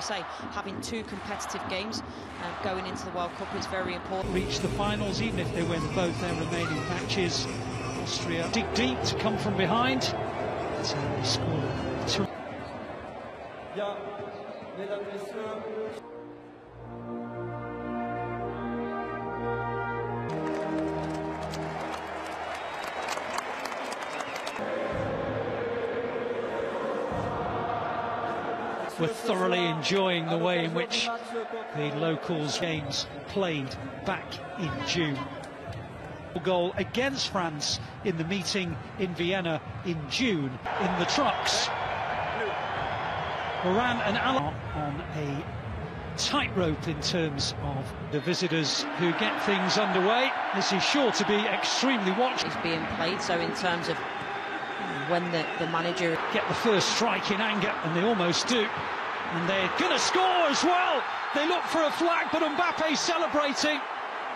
you say, having two competitive games uh, going into the World Cup is very important. Reach the finals, even if they win both their remaining matches. Austria dig deep to come from behind. So they score two. Were thoroughly enjoying the way in which the locals games played back in June. Goal against France in the meeting in Vienna in June in the trucks. Moran and Allen on a tightrope in terms of the visitors who get things underway. This is sure to be extremely watched. Is being played, so in terms of when the, the manager get the first strike in anger, and they almost do. And they're going to score as well. They look for a flag, but Mbappe celebrating.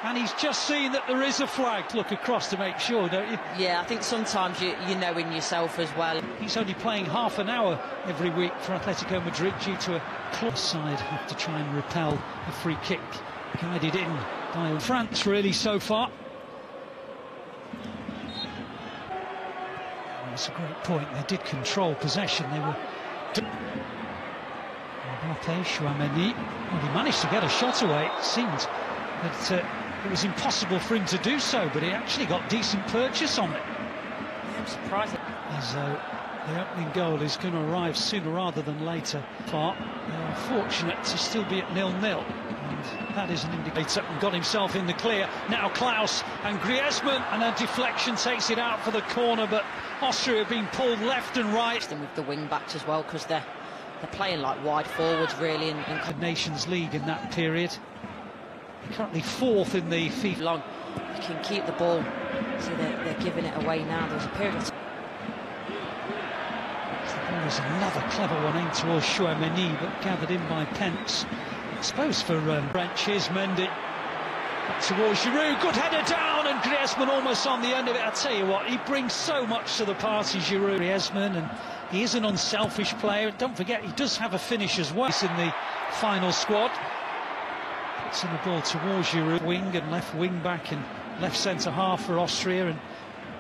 And he's just seen that there is a flag. to Look across to make sure, don't you? Yeah, I think sometimes you, you know in yourself as well. He's only playing half an hour every week for Atletico Madrid due to a close side have to try and repel a free kick guided in by France really so far. That's a great point. They did control possession. They were. Mbappe, Tchouameni. Well, he managed to get a shot away. It seemed that uh, it was impossible for him to do so, but he actually got decent purchase on it. I'm surprised. As though the opening goal is going to arrive sooner rather than later. Far, they are fortunate to still be at nil-nil. That is an indicator. And got himself in the clear. Now Klaus and Griezmann, and a deflection takes it out for the corner, but Austria have been pulled left and right. And with the wing backs as well, because they're they're playing like wide forwards really. In, in Nations League in that period. Currently fourth in the FIFA. Long, you can keep the ball. so they're, they're giving it away now. There's a period of time there's another clever one aimed towards Tchouameni, but gathered in by Pentz. Suppose for um, French, here's Mendy. Towards Giroud, good header down, and Griezmann almost on the end of it. I tell you what, he brings so much to the party, Giroud. Griezmann, and he is an unselfish player. Don't forget, he does have a finish as well He's in the final squad. Puts in the ball towards Giroud, wing and left wing back and left centre half for Austria, and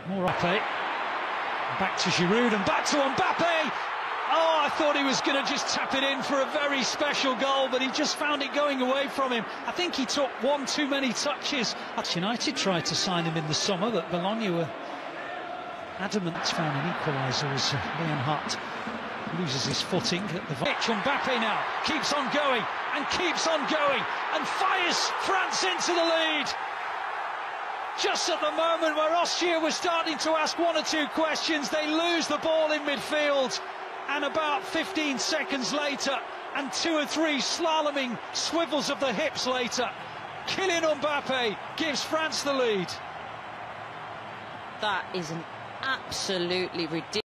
more up Back to Giroud and back to Mbappe. Oh, I thought he was going to just tap it in for a very special goal, but he just found it going away from him. I think he took one too many touches. That's United tried to sign him in the summer, but Bologna were adamant. Found an equaliser as uh, Lienhart loses his footing at the. Mbappe now keeps on going and keeps on going and fires France into the lead just at the moment where Austria was starting to ask one or two questions, they lose the ball in midfield. And about 15 seconds later, and two or three slaloming swivels of the hips later, Kylian Mbappe gives France the lead. That is an absolutely ridiculous.